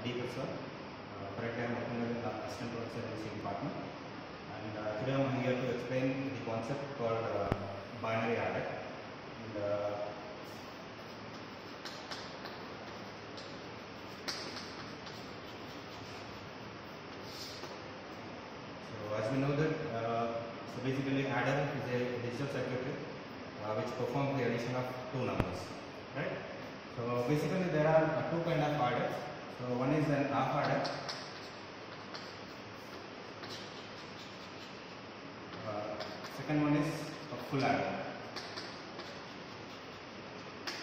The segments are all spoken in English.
Deepak sir. Currently I am working as an assistant professor in the same department. And uh, today I am here to explain the concept called uh, binary adder. And, uh, so as we know that, uh, so basically adder is a digital circuitry uh, which performs the addition of two numbers, right? So basically there are uh, two kind of adders. Half adder. Uh, second one is a full adder.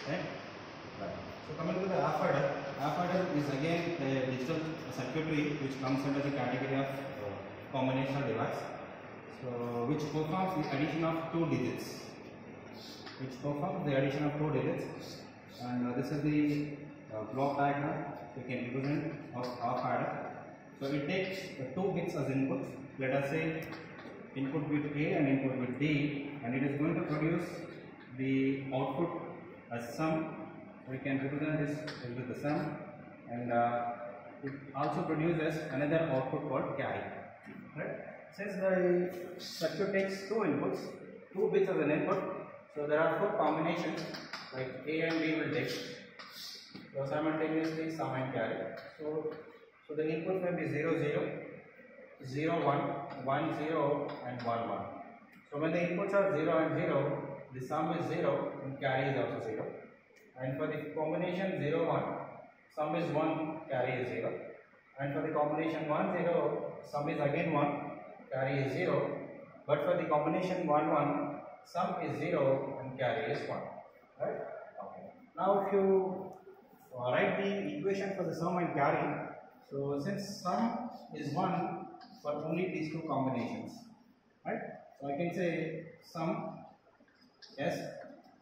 So coming to the half adder, adder is again a digital circuitry which comes under the category of uh, combinational device. So which performs the addition of two digits. Which performs the addition of two digits. And uh, this is the block diagram we can represent of half adder. So it takes two bits as input. Let us say input bit A and input bit D, and it is going to produce the output as sum. We can represent this with the sum, and uh, it also produces another output called carry. Right? Since the circuit takes two inputs, two bits as an input, so there are four combinations like A and B will take. So simultaneously sum and carry. So so the input may be 0 0, 0 1, 1 0 and 1 1. So when the inputs are 0 and 0, the sum is 0 and carry is also 0. And for the combination 0 1, sum is 1, carry is 0. And for the combination 1 0, sum is again 1, carry is 0. But for the combination 1 1, sum is 0 and carry is 1. Right? Okay. Now if you write the equation for the sum and carry, so since sum is 1 for only these two combinations, right? So I can say sum S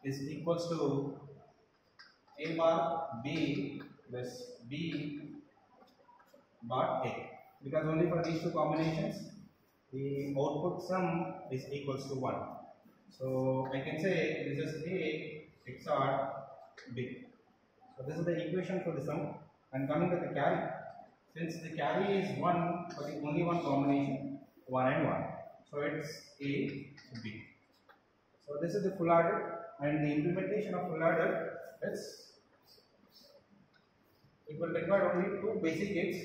is equals to A bar B plus B bar A because only for these two combinations the output sum is equals to 1. So I can say this is A XOR B. So this is the equation for the sum. And coming to the carry since the carry is 1 for the only one combination 1 and 1 so it's A B. So this is the full adder and the implementation of full adder is it will require only two basic gates.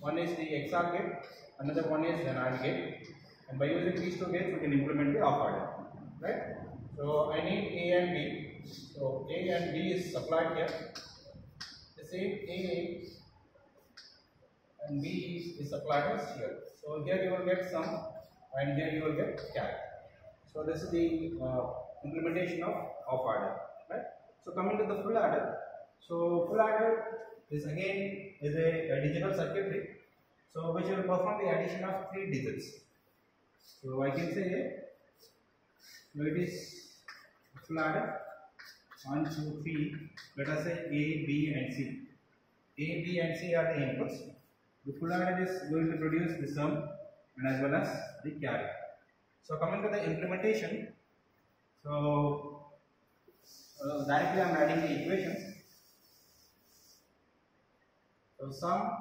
One is the XOR gate another one is an AND gate. And by using these two gates we can implement the half adder right. So I need A and B so A and B is supplied here the same A and B is supplied as here. So here you will get sum and here you will get carry. So this is the uh, implementation of half adder, right? So coming to the full adder. So full adder is again is a, a digital circuitry. So which will perform the addition of three digits. So I can say it is full adder one, two, three. Let us say A, B, and C. A, B, and C are the inputs. The full is going to produce the sum and as well as the carry. So coming to the implementation, so uh, directly I am writing the equations. So sum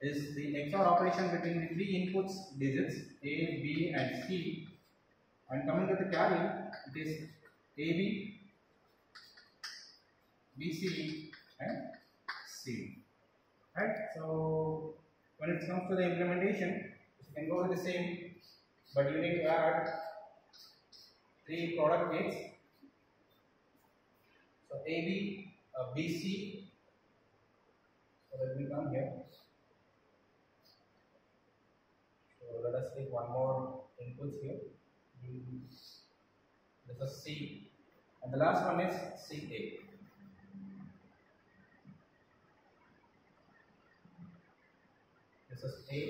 is the XOR operation between the three inputs digits A, B and C and coming to the carry it is AB, BC and C. Right? So when it comes to the implementation you can go with the same but you need to add three product gates so AB uh, BC so let me come here. So let us take one more input here. This is C. And the last one is CA this is A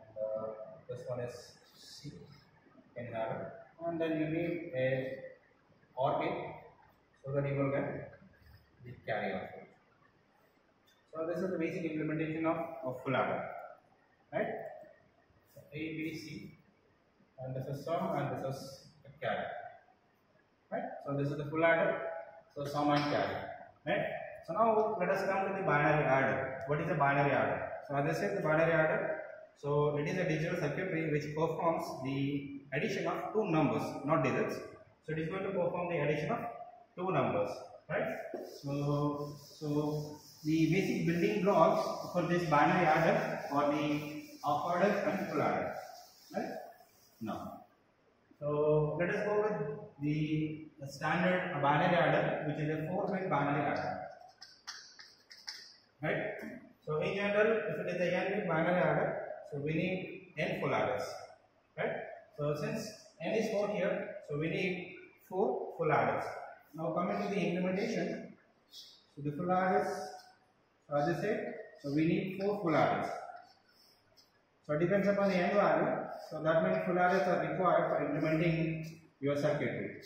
and uh, this one is C can have and then you need a OR gate so that you will get the carry output. So this is the basic implementation of, of full adder right? So A B C and this is sum and this is carry right? So this is the full adder so sum and carry right So now let us come to the binary adder. What is a binary adder? So as I said, the binary adder. So it is a digital circuitry which performs the addition of two numbers, not digits. So it is going to perform the addition of two numbers, right? So so the basic building blocks for this binary adder or the adder and full adder, right? Now. So let us go with the standard binary adder, which is a 4-bit binary adder. Right? So in general, if it is a n-bit binary adder, so we need n full adders. Right? So since n is 4 here, so we need 4 full adders. Now coming to the implementation, so the full adders, so as I said, so we need 4 full adders. So it depends upon the n value. So that many full adders are required for implementing your circuitry.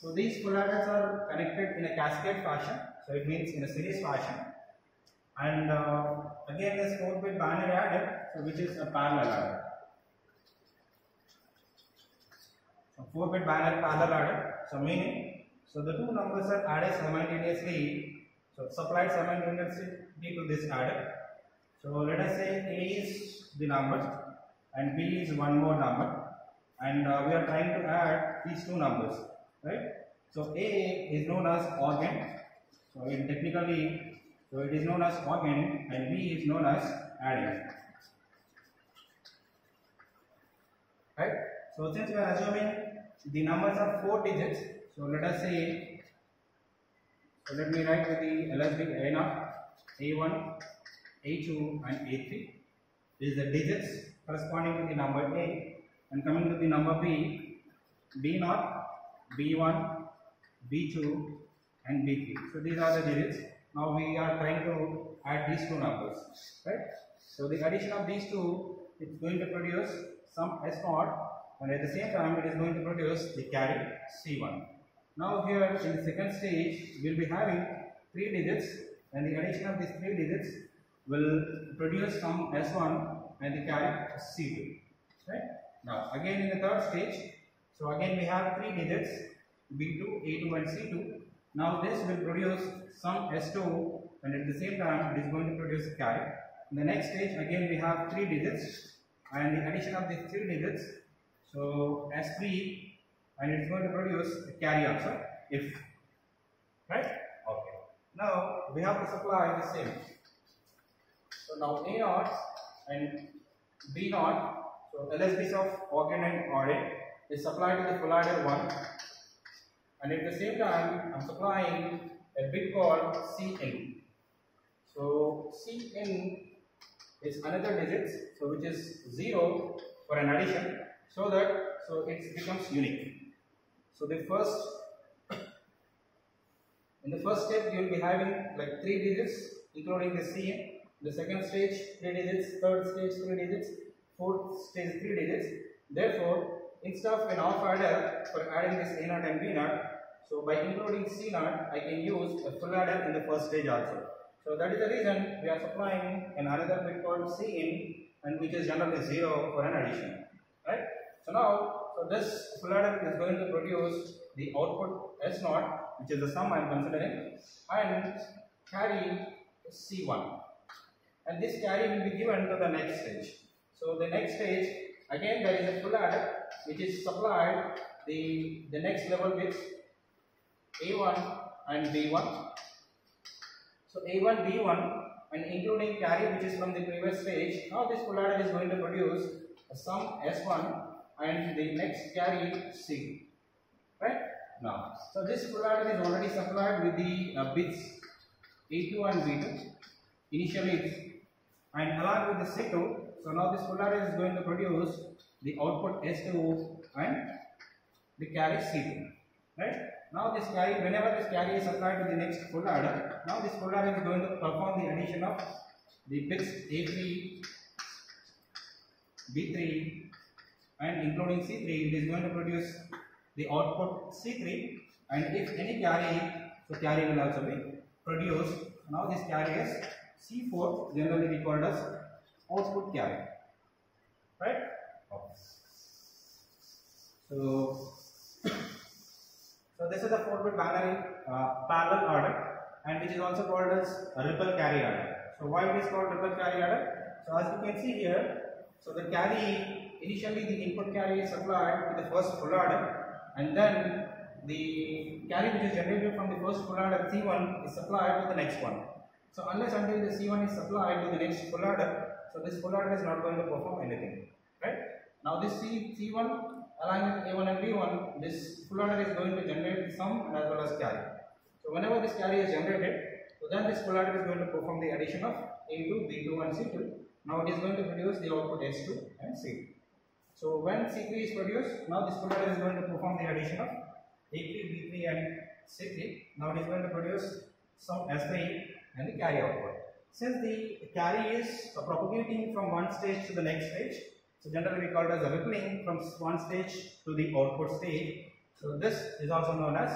So these full adders are connected in a cascade fashion. So it means in a series fashion. And uh, again this 4-bit binary adder, so which is a parallel adder. So 4-bit binary parallel adder. So meaning, so the two numbers are added simultaneously. So supplied simultaneously to this adder. So let us say A is the number and B is one more number and uh, we are trying to add these two numbers, right? So A is known as augend. So in technically, so it is known as augend and B is known as addend. Right? So since we are assuming the numbers are four digits, so let us say, so let me write with the LSB A0, A1, A2 and A3 is the digits corresponding to the number A and coming to the number B, B0, B1, B2 and B3. So these are the digits. Now we are trying to add these two numbers, right? So the addition of these two is going to produce some S0 and at the same time it is going to produce the carry C1. Now here in the second stage we will be having three digits and the addition of these three digits will produce some S1 and the carry C2. Right? Now again in the third stage, so again we have three digits B2, A2 and C2. Now this will produce some S2 and at the same time it is going to produce a carry. In the next stage again we have three digits and the addition of these three digits so S3 and it's going to produce a carry also if right? Okay. Now we have to supply the same. So now A naught and B naught, so LSBs of augend and addend is supplied to the full adder 1 and at the same time I'm supplying a bit called Cn. So Cn is another digit so which is 0 for an addition so that so it becomes unique. So the first in the first step you will be having like three digits including the Cn the second stage 3 digits, third stage 3 digits, fourth stage 3 digits. Therefore, instead of an half adder for adding this A naught and B naught, so by including C naught, I can use a full adder in the first stage also. So that is the reason we are supplying another bit called C in and which is generally 0 for an addition. Right? So now, so this full adder is going to produce the output S naught which is the sum I am considering and carry C1 and this carry will be given to the next stage. So the next stage again there is a full adder which is supplied the the next level bits A1 and B1. So A1 B1 and including carry which is from the previous stage now this full adder is going to produce a sum S1 and the next carry C right now. So this full adder is already supplied with the uh, bits A2 and B2 initially and along with the C2, so now this full adder is going to produce the output S2 and the carry C2, right? Now this carry, whenever this carry is applied to the next full adder, now this full adder is going to perform the addition of the bits A3, B3 and including C3, it is going to produce the output C3 and if any carry, so carry will also be produced. Now this carry is C4 generally we called as output carry. Right? Okay. So the 4-bit binary uh, parallel adder and which is also called as ripple carry adder. So why it is called ripple carry adder? So as you can see here, so the carry, initially the input carry is supplied to the first full adder and then the carry which is generated from the first full adder C1 is supplied to the next one. So unless until the C1 is supplied to the next full adder, so this full adder is not going to perform anything? Now this C, C1 along with A1 and B1, this full adder is going to generate sum and as well as carry. So whenever this carry is generated, so then this full adder is going to perform the addition of A2, B2 and C2. Now it is going to produce the output S2 and C2. So when C3 is produced, now this full adder is going to perform the addition of A3, B3 and C3. Now it is going to produce some S3 and the carry output. Since the carry is propagating from one stage to the next stage, so generally we call it as a rippling from one stage to the output stage. So this is also known as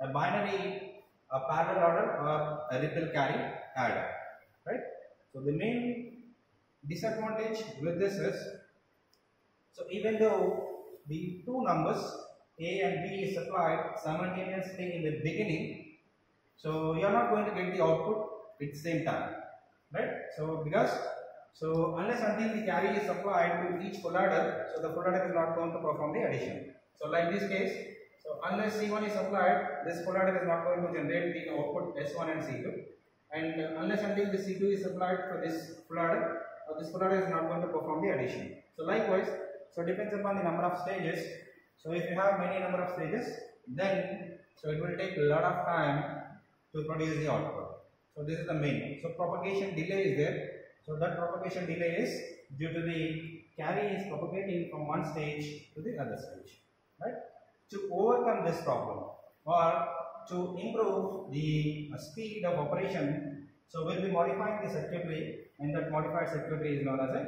a binary a parallel adder or a ripple carry adder, right? So the main disadvantage with this is, so even though the two numbers A and B is supplied simultaneously in the beginning, so you are not going to get the output at the same time, right? So because so unless until the carry is supplied to each full adder, so the full adder is not going to perform the addition. So like this case, so unless C1 is supplied, this full adder is not going to generate the output S1 and C2. And unless until the C2 is supplied for this full adder, uh, this full adder is not going to perform the addition. So likewise, so depends upon the number of stages. So if you have many number of stages, then so it will take a lot of time to produce the output. So this is the main. So propagation delay is there so that propagation delay is due to the carry is propagating from one stage to the other stage, right? To overcome this problem or to improve the uh, speed of operation, so we'll be modifying the circuitry and that modified circuitry is known as a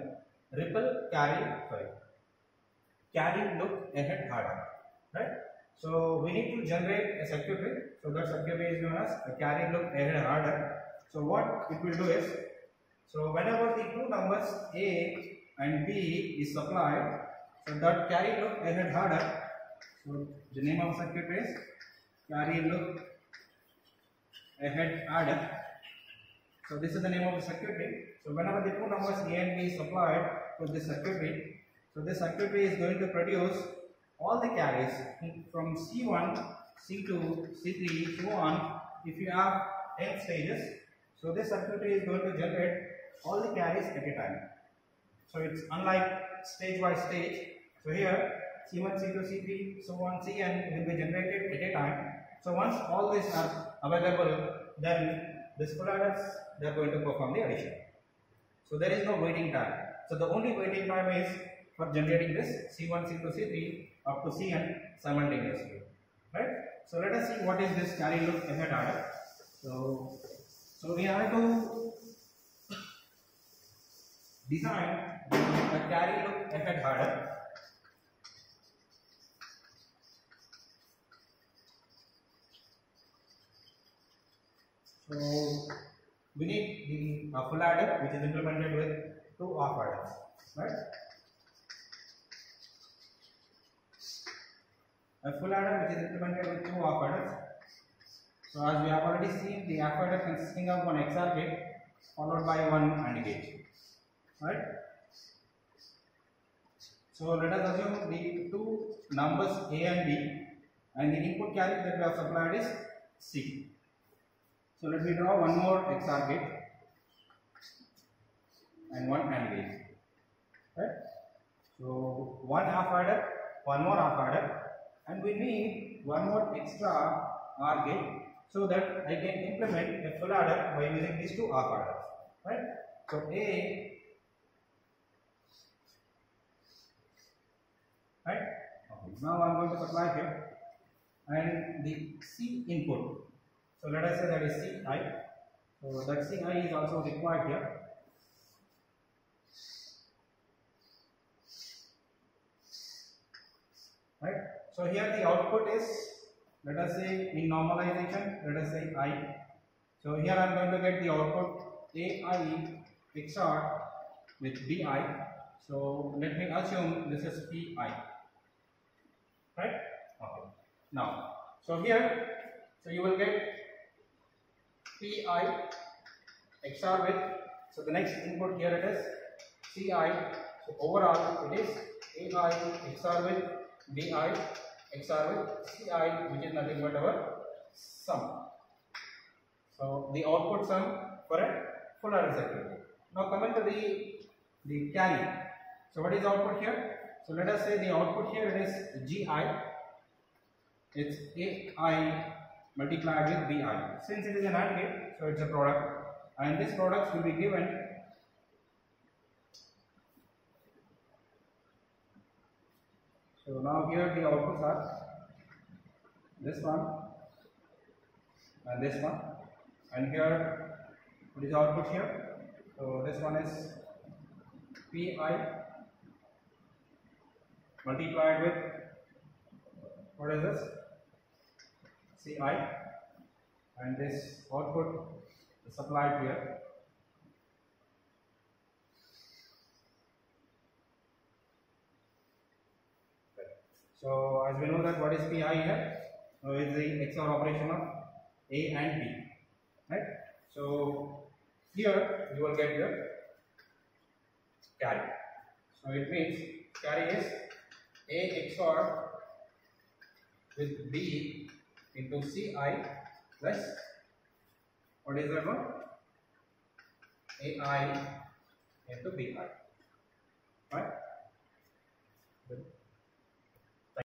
ripple carry, sorry, carry look ahead adder, right? So we need to generate a circuitry, so that circuitry is known as a carry look ahead adder. So what it will do is so whenever the two numbers A and B is supplied, so that carry look ahead adder. So the name of circuit is carry look ahead adder. So this is the name of the circuitry. So whenever the two numbers A and B is supplied to this circuitry, so this circuitry is going to produce all the carries from C1, C2, C3, so on. If you have n stages, so this circuitry is going to generate all the carries at a time. So it's unlike stage by stage. So here C1, C2, C3, so on, Cn will be generated at a time. So once all these are available, then this adders they are going to perform the addition. So there is no waiting time. So the only waiting time is for generating this C1, C2, C3 up to Cn simultaneously. Right? So let us see what is this carry look ahead adder. So, so we have to design a carry look ahead adder. So we need the uh, full adder which is implemented with two half adders, right? A full adder which is implemented with two half adders. So as we have already seen, the half adder consisting of one XOR gate followed by one AND gate right? So let us assume the two numbers A and B and the input carry that we have supplied is C. So let me draw one more XOR gate and one AND gate. Right? So one half adder, one more half adder and we need one more extra OR gate so that I can implement a full adder by using these two half adders. Right? So A right? Okay. now i'm going to supply here. And the c input. So let us say that is ci so that ci is also required here. Right? So here the output is let us say in normalization let us say i. So here i'm going to get the output ai xor with bi so let me assume this is pi. Now, So here, so you will get Pi XOR with, so the next input here it is Ci, so overall it is Ai XOR with Bi XOR with Ci which is nothing but our sum. So the output sum for a full circuit. Now coming to the, the carry. So what is output here? So let us say the output here it is Gi it's AI multiplied with BI. Since it is an AND gate, so it's a product and this product will be given So now here the outputs are this one and this one and here what is output here? So this one is PI multiplied with what is this? Ci and this output is supplied here. So as we know that what is Pi here? So is the XOR operation of A and B. Right? So here you will get your carry. So it means carry is A XOR with B into Ci plus what is that one? AI into BI. Right?